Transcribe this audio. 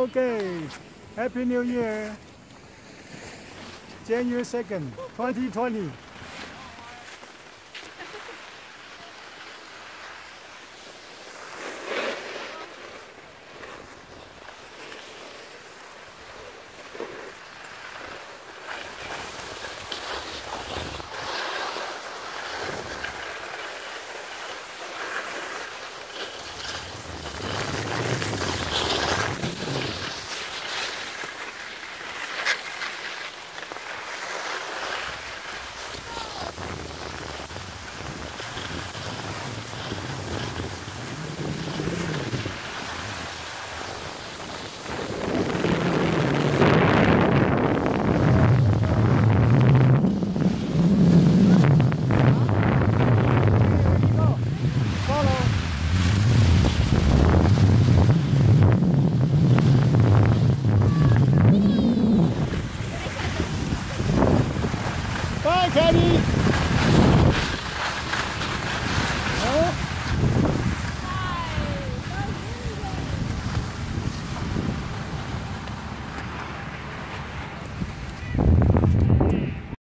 Okay, Happy New Year. January 2nd, 2020. يا فريد